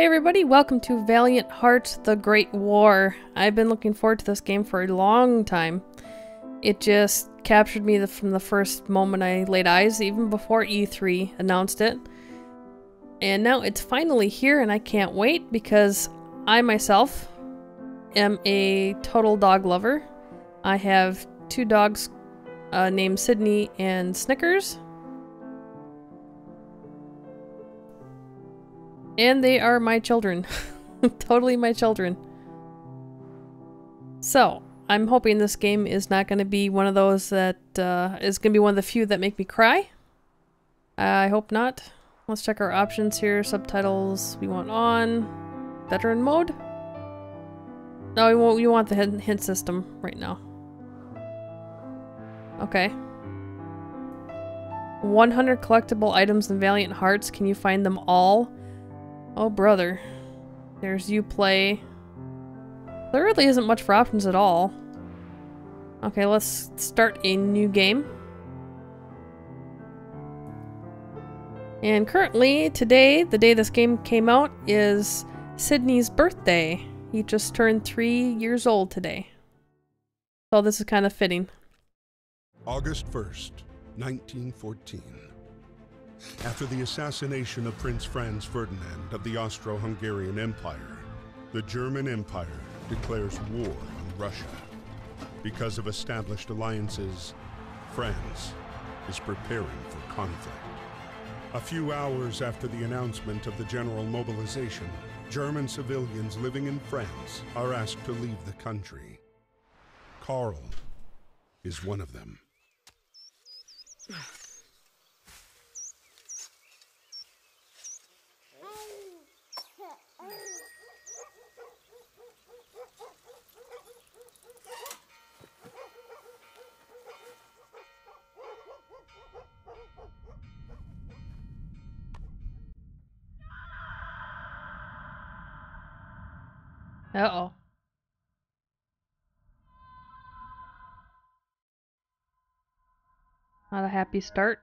Hey everybody, welcome to Valiant Hearts The Great War. I've been looking forward to this game for a long time. It just captured me from the first moment I laid eyes, even before E3 announced it. And now it's finally here and I can't wait because I myself am a total dog lover. I have two dogs uh, named Sydney and Snickers. And they are my children. totally my children. So, I'm hoping this game is not going to be one of those that uh, is going to be one of the few that make me cry. I hope not. Let's check our options here. Subtitles we want on. Veteran mode? No, we want, we want the hint system right now. Okay. 100 collectible items in Valiant Hearts. Can you find them all? Oh, brother. There's you play. There really isn't much for options at all. Okay, let's start a new game. And currently, today, the day this game came out, is Sydney's birthday. He just turned three years old today. So this is kind of fitting. August 1st, 1914. After the assassination of Prince Franz Ferdinand of the Austro-Hungarian Empire, the German Empire declares war on Russia. Because of established alliances, France is preparing for conflict. A few hours after the announcement of the general mobilization, German civilians living in France are asked to leave the country. Karl is one of them. Uh-oh. Not a happy start.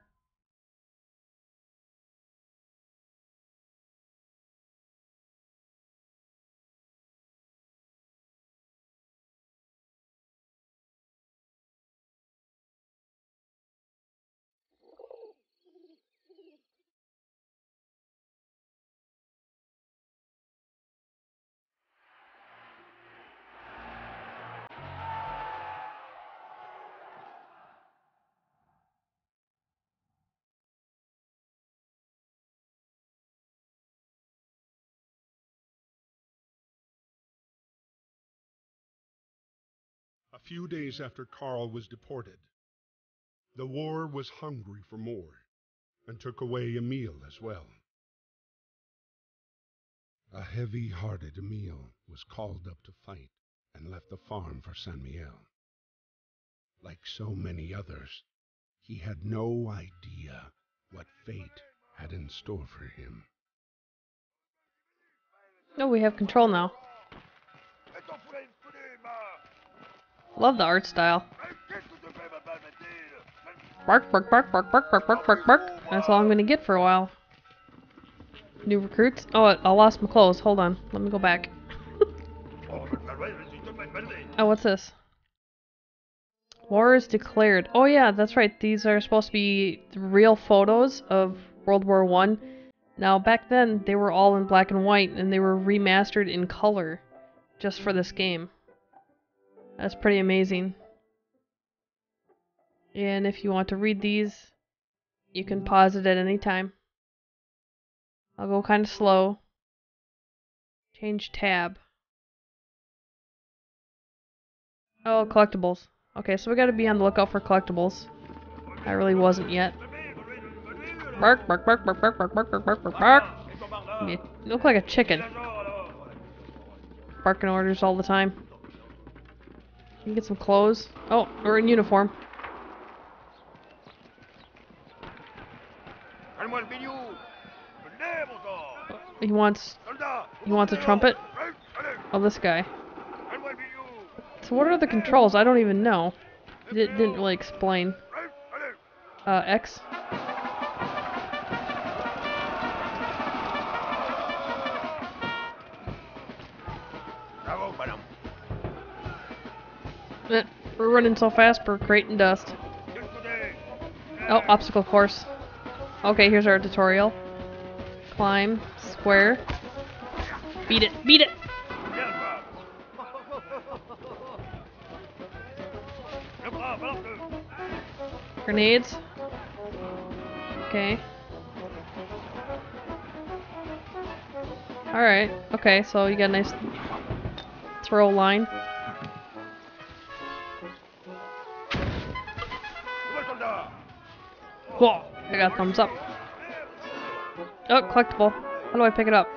Few days after Karl was deported, the war was hungry for more and took away Emile as well. A heavy-hearted Emile was called up to fight and left the farm for Saint-Mihiel. Like so many others, he had no idea what fate had in store for him. Oh, we have control now. Love the art style. Bark, bark, bark, bark, bark, bark, bark, bark, bark. That's all I'm gonna get for a while. New recruits? Oh, I lost my clothes. Hold on. Let me go back. oh, what's this? War is declared. Oh yeah, that's right. These are supposed to be real photos of World War One. Now, back then, they were all in black and white, and they were remastered in color just for this game. That's pretty amazing. And if you want to read these, you can pause it at any time. I'll go kind of slow. Change tab. Oh, collectibles. Okay, so we gotta be on the lookout for collectibles. I really wasn't yet. Bark, bark, bark, bark, bark, bark, bark, bark, bark, bark, bark. You look like a chicken. Barking orders all the time. Can get some clothes? Oh, we're in uniform. He wants... He wants a trumpet? Oh, this guy. So what are the controls? I don't even know. It didn't really explain. Uh, X? We're running so fast, we're creating dust. Oh, obstacle course. Okay, here's our tutorial. Climb, square. Beat it, beat it! Grenades. Okay. Alright, okay, so you got a nice throw line. I got thumbs up. Oh, collectible. How do I pick it up?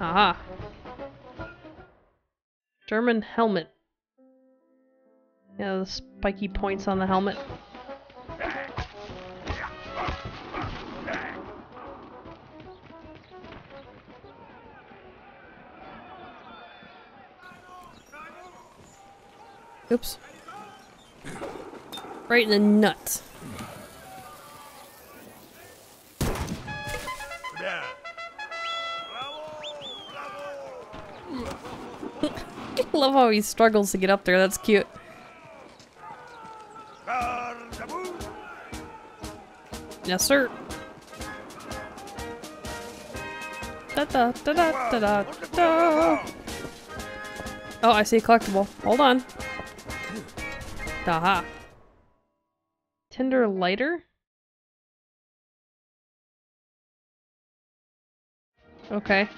Aha. German helmet. Yeah, the spiky points on the helmet. Oops. Right in the nuts. How he struggles to get up there. That's cute. Yes, sir. Da da da da da da. Oh, I see a collectible. Hold on. Aha. Tinder lighter? Okay.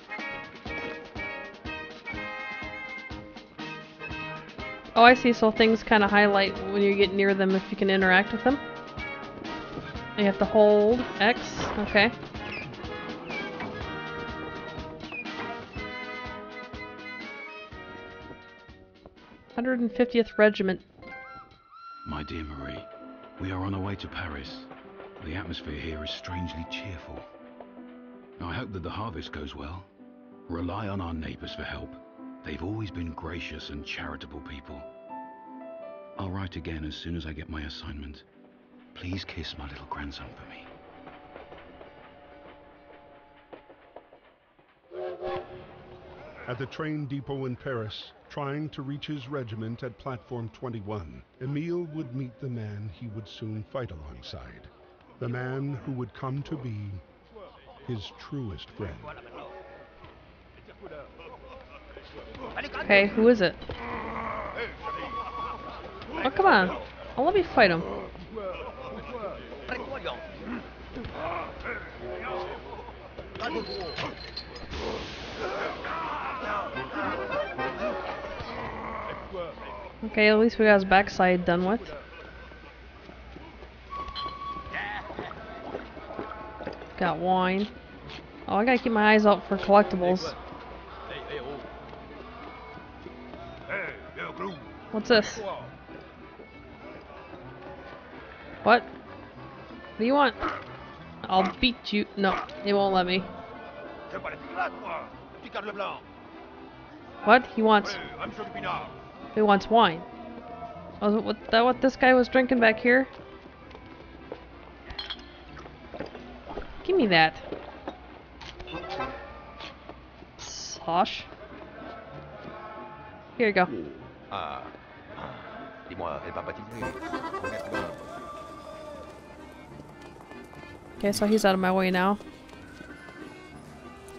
Oh, I see. So things kind of highlight when you get near them if you can interact with them. You have to hold X. Okay. Hundred and fiftieth Regiment. My dear Marie, we are on our way to Paris. The atmosphere here is strangely cheerful. I hope that the harvest goes well. Rely on our neighbors for help. They've always been gracious and charitable people. I'll write again as soon as I get my assignment. Please kiss my little grandson for me. At the train depot in Paris, trying to reach his regiment at platform 21, Emile would meet the man he would soon fight alongside. The man who would come to be his truest friend. Okay, who is it? Oh, come on. I'll let me fight him. Okay, at least we got his backside done with. Got wine. Oh, I gotta keep my eyes out for collectibles. What's this? What? What do you want? I'll beat you. No, he won't let me. What? He wants. He wants wine. Oh, what that what this guy was drinking back here? Give me that. Sosh. Here you go. Ah. Okay, so he's out of my way now.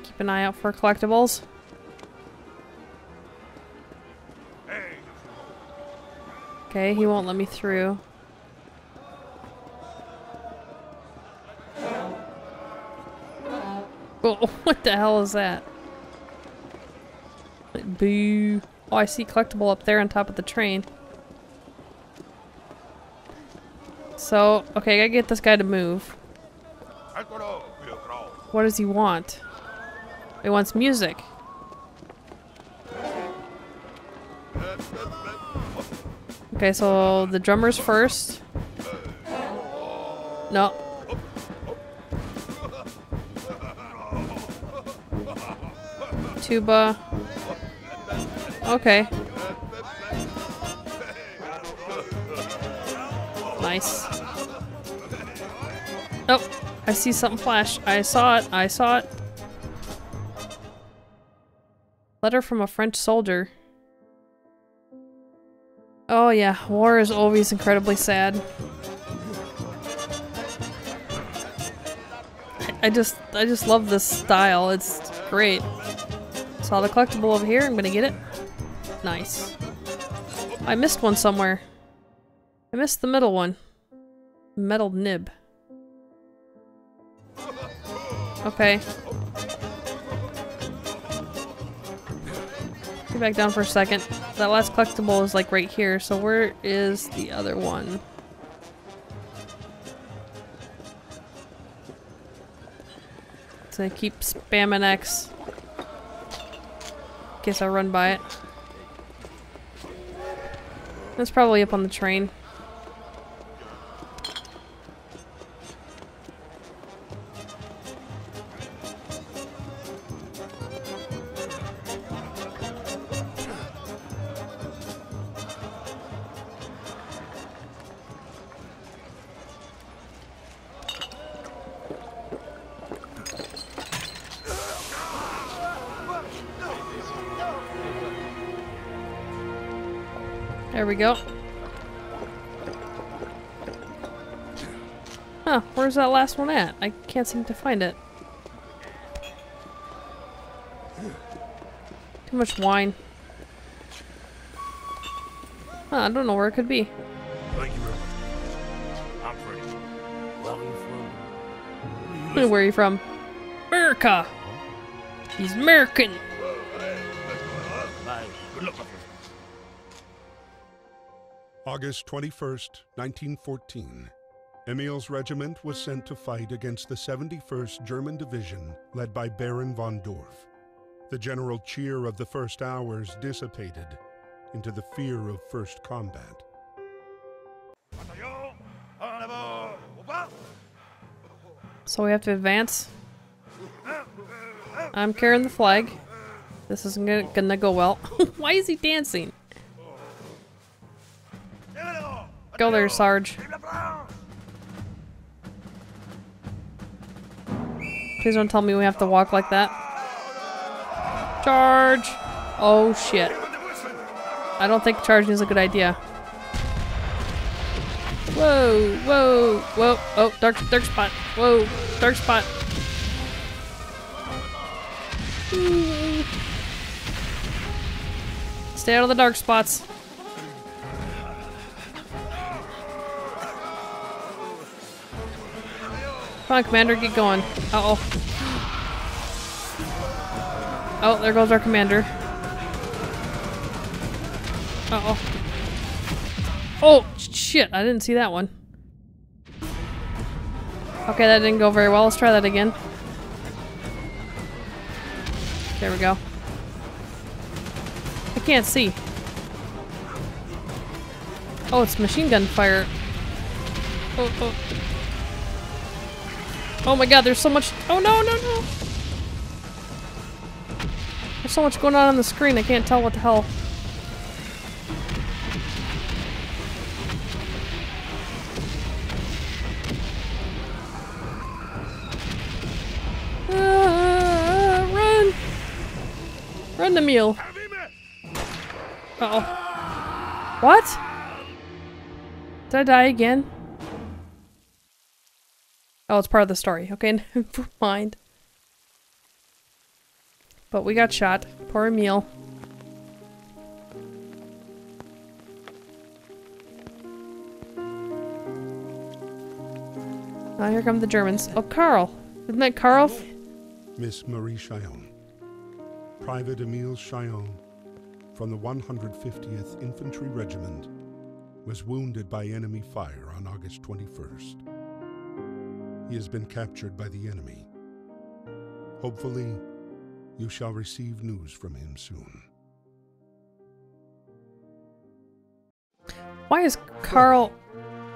Keep an eye out for collectibles. Okay, he won't let me through. Oh, what the hell is that? Boo. Oh, I see collectible up there on top of the train. So, okay, I gotta get this guy to move. What does he want? He wants music. Okay, so the drummer's first. No. Tuba. Okay. Nice. I see something flash. I saw it. I saw it. Letter from a French soldier. Oh yeah, war is always incredibly sad. I just I just love this style. It's great. Saw the collectible over here. I'm gonna get it. Nice. I missed one somewhere. I missed the middle one. Metal nib. Okay. Get back down for a second. That last collectible is like right here, so where is the other one? So I keep spamming X. In case I run by it. That's probably up on the train. We go. Huh, where's that last one at? I can't seem to find it. Too much wine. Huh, I don't know where it could be. Thank you very much. I'm Freddie. Where are you from? Where are you from? America! He's American! Bye. Good luck. August 21st, 1914. Emile's regiment was sent to fight against the 71st German Division led by Baron von Dorf. The general cheer of the first hours dissipated into the fear of first combat. So we have to advance. I'm carrying the flag. This isn't gonna, gonna go well. Why is he dancing? Go there, Sarge. vive la France. Please don't tell me we have to walk like that. Charge! Oh shit. I don't think charging is a good idea. Whoa, whoa, whoa. Oh, dark, dark spot. Whoa, dark spot. Ooh. Stay out of the dark spots. Come on, Commander, get going. Uh-oh. Oh, there goes our commander. Uh-oh. Oh, shit, I didn't see that one. Okay, that didn't go very well. Let's try that again. There we go. I can't see. Oh, it's machine gun fire. Oh, oh. Oh my god, there's so much- Oh no, no, no! There's so much going on on the screen, I can't tell what the hell. Ah, run! Run the mule. Uh oh. What? Did I die again? Oh, it's part of the story. Okay, never mind. But we got shot. Poor Emile. Oh, here come the Germans. Oh, Karl. Isn't that Karl? Miss Marie Chillon. Private Emile Chillon from the 150th Infantry Regiment was wounded by enemy fire on August 21st. He has been captured by the enemy. Hopefully, you shall receive news from him soon. Why is Karl...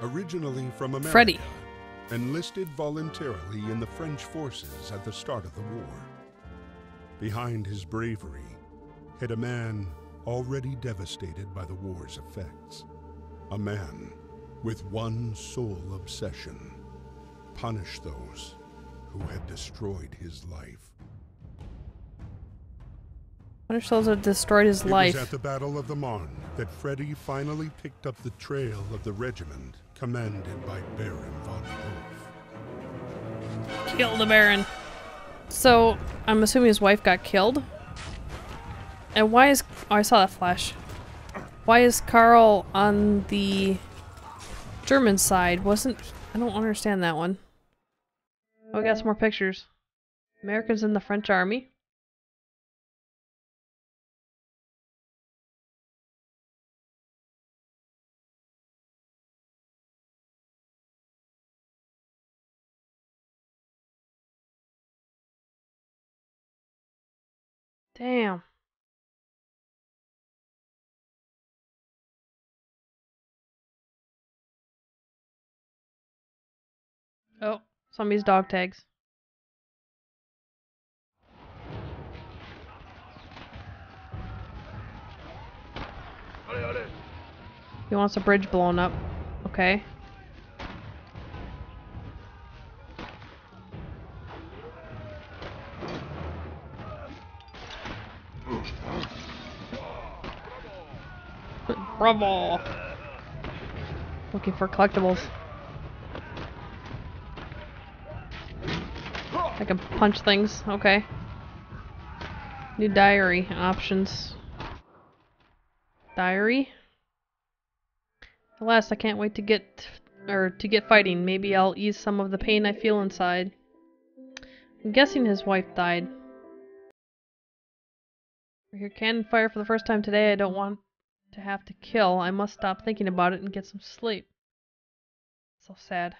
Originally from America, Freddie. enlisted voluntarily in the French forces at the start of the war. Behind his bravery hid a man already devastated by the war's effects. A man with one sole obsession punish those who had destroyed his life. Winter Soldier destroyed his It life. was at the Battle of the Marne that Freddie finally picked up the trail of the regiment commanded by Baron von Wolf. Kill the Baron. So, I'm assuming his wife got killed? And why is- oh, I saw that flash. Why is Karl on the German side? Wasn't- I don't understand that one. Oh, we got some more pictures. Americans in the French army. Damn. Oh, somebody's dog tags. He wants a bridge blown up. Okay. Bravo! Looking for collectibles. I can punch things. Okay. New diary options. Diary. Alas, I can't wait to get or to get fighting. Maybe I'll ease some of the pain I feel inside. I'm guessing his wife died. I hear cannon fire for the first time today. I don't want to have to kill. I must stop thinking about it and get some sleep. So sad.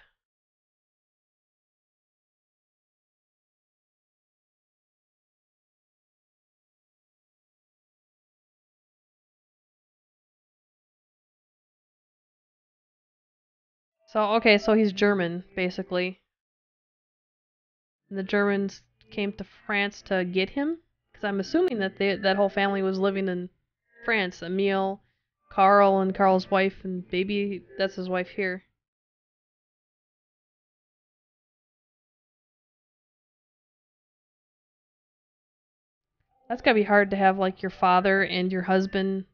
So, okay, so he's German, basically. And the Germans came to France to get him? Because I'm assuming that they, that whole family was living in France. Emile, Karl, and Karl's wife, and baby, that's his wife here. That's gotta be hard to have, like, your father and your husband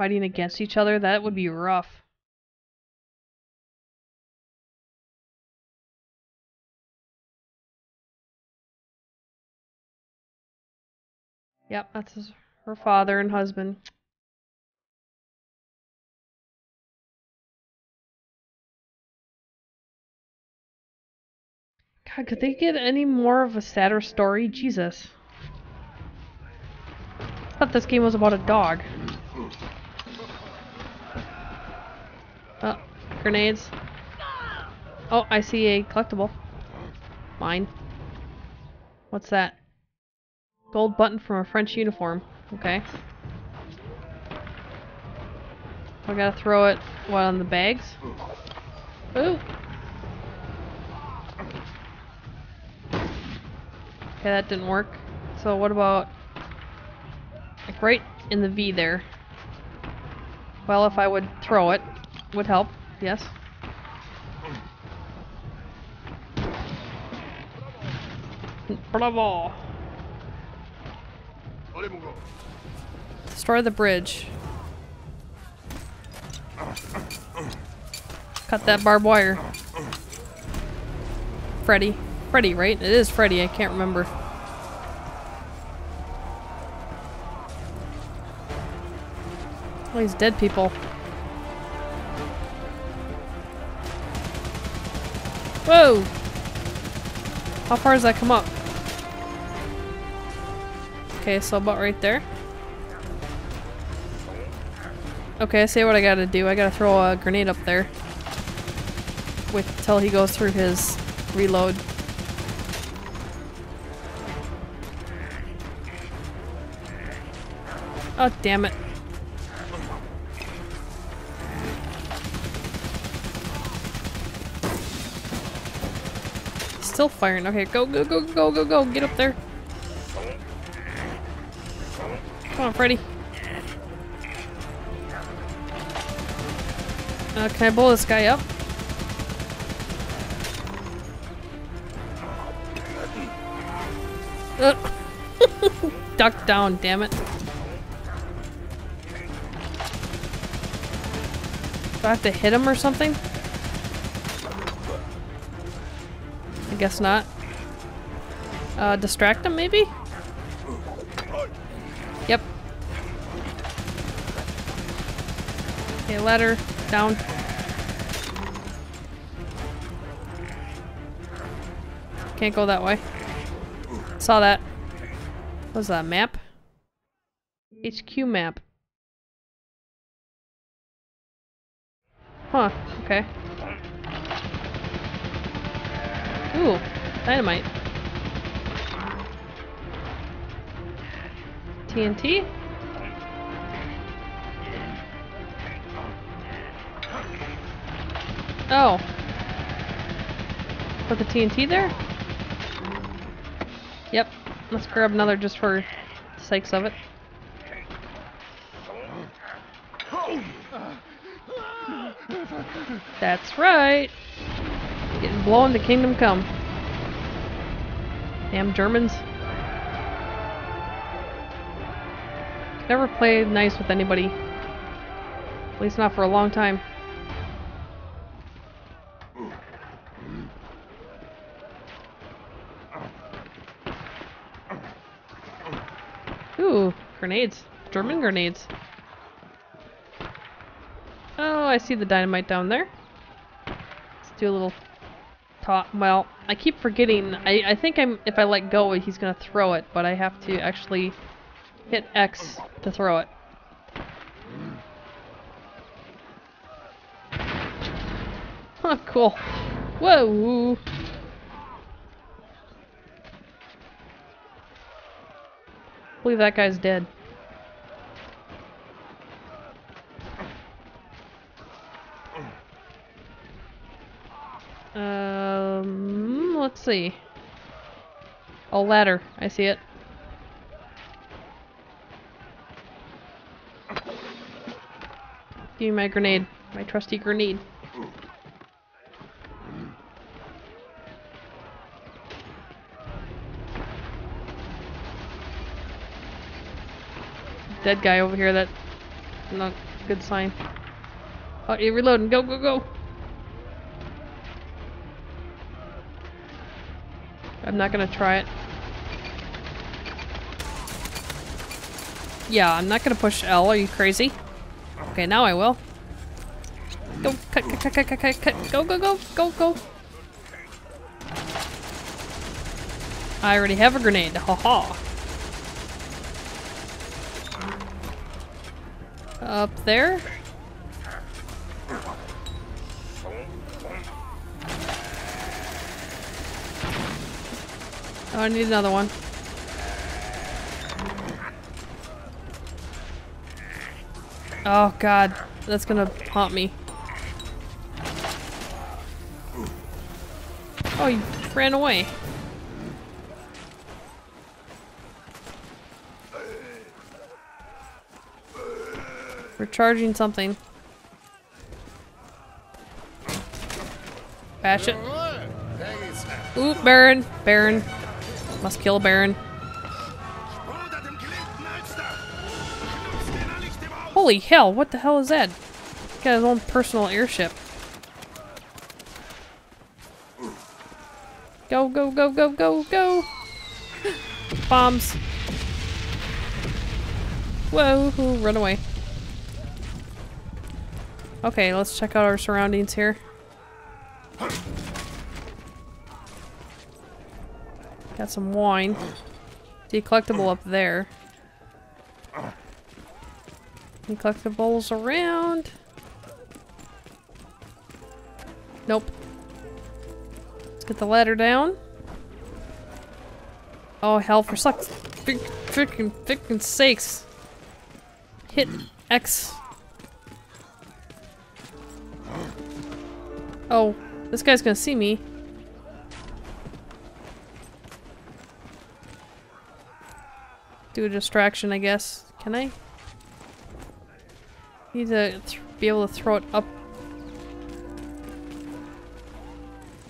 fighting against each other. That would be rough. Yep, that's his, her father and husband. God, could they get any more of a sadder story? Jesus. I thought this game was about a dog. Oh, grenades. Oh, I see a collectible. Mine. What's that? Gold button from a French uniform. Okay. I gotta throw it, what, on the bags? Ooh! Okay, that didn't work. So what about... Like right in the V there. Well, if I would throw it, would help. Yes. Bravo! Destroy the bridge. Cut that barbed wire. Freddie. Freddie, right? It is Freddie, I can't remember. Oh, All these dead people. Whoa! How far does that come up? Okay, so about right there. Okay, I see what I gotta do. I gotta throw a grenade up there. Wait till he goes through his reload. Oh, damn it. Still firing. Okay, go, go, go, go, go, go. Get up there. Come on, Freddie. Uh, can I blow this guy up? Uh, duck down, damn it. Do I have to hit him or something? Guess not. Uh, distract him maybe? Yep. Okay, ladder, down. Can't go that way. Saw that. Was that, map? HQ map. Huh, okay. Ooh, dynamite. TNT? Oh. Put the TNT there? Yep. Let's grab another just for the sakes of it. That's right. Getting blown to kingdom come. Damn Germans. Never played nice with anybody. At least not for a long time. Ooh, grenades. German grenades. Oh, I see the dynamite down there. Let's do a little Well, I keep forgetting. I, I think I'm if I let go, he's gonna throw it, but I have to actually hit X to throw it. Huh, oh, cool. Whoa! believe that guy's dead. Um, let's see. Oh, ladder. I see it. Give me my grenade. My trusty grenade. Dead guy over here, that... Not good sign. Oh, you're reloading. Go, go, go! I'm not gonna try it. Yeah, I'm not gonna push L. Are you crazy? Okay, now I will. Go, cut, cut, cut, cut, cut, cut, cut. Go, go, go, go, go. I already have a grenade. Ha ha. Up there? Oh, I need another one. Oh god, that's gonna haunt me. Oh, you ran away. Recharging something. Bash it. Ooh, Baron. Baron. Must kill Baron. Holy hell, what the hell is that? Got his own personal airship. Go, go, go, go, go, go! Bombs. Whoa, run away. Okay, let's check out our surroundings here. Got some wine. Decollectible up there. Any collectibles around? Nope. Let's get the ladder down. Oh hell for sucks. Freaking freaking sakes. Hit X. Oh, this guy's gonna see me. Do a distraction, I guess. Can I? Need to be able to throw it up.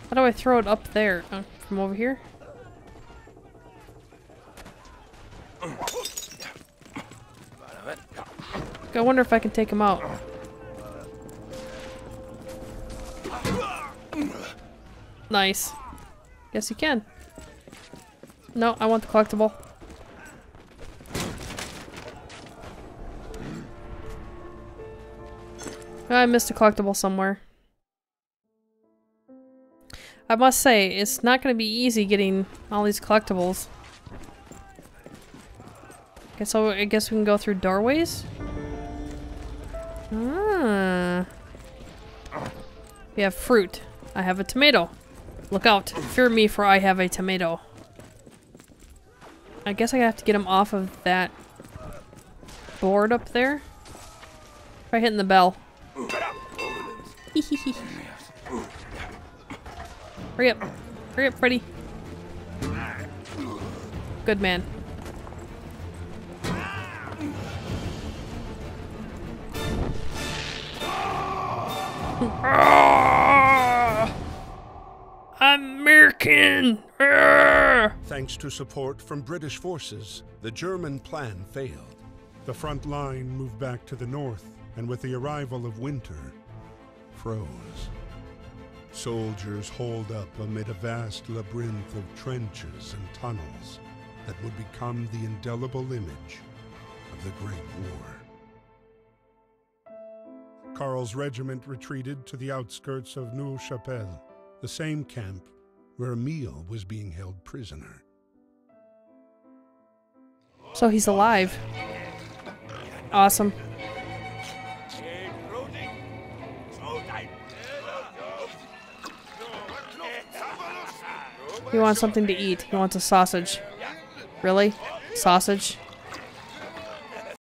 How do I throw it up there? Oh, from over here? I wonder if I can take him out. Nice. Yes, you can. No, I want the collectible. I missed a collectible somewhere. I must say, it's not going to be easy getting all these collectibles. Okay, so I guess we can go through doorways? Ah. We have fruit. I have a tomato. Look out. Fear me for I have a tomato. I guess I have to get him off of that board up there. Try hitting the bell. Hurry up. Hurry up, Freddie. Good man. Ah! American! Ah! Thanks to support from British forces, the German plan failed. The front line moved back to the north, and with the arrival of winter, froze. Soldiers holed up amid a vast labyrinth of trenches and tunnels that would become the indelible image of the Great War. Karl's regiment retreated to the outskirts of Neuve Chapelle, the same camp where Emile was being held prisoner. So he's alive. Awesome. He wants something to eat. He wants a sausage. Really? Sausage?